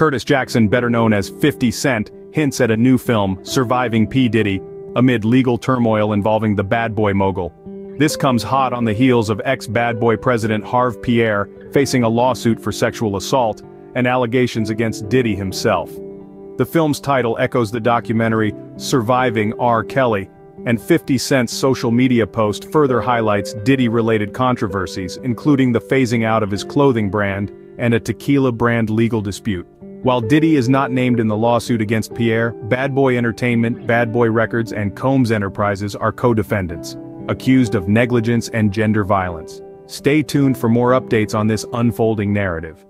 Curtis Jackson, better known as 50 Cent, hints at a new film, Surviving P. Diddy, amid legal turmoil involving the bad boy mogul. This comes hot on the heels of ex-bad boy president Harve Pierre facing a lawsuit for sexual assault and allegations against Diddy himself. The film's title echoes the documentary Surviving R. Kelly, and 50 Cent's social media post further highlights Diddy-related controversies including the phasing out of his clothing brand and a tequila brand legal dispute. While Diddy is not named in the lawsuit against Pierre, Bad Boy Entertainment, Bad Boy Records and Combs Enterprises are co-defendants, accused of negligence and gender violence. Stay tuned for more updates on this unfolding narrative.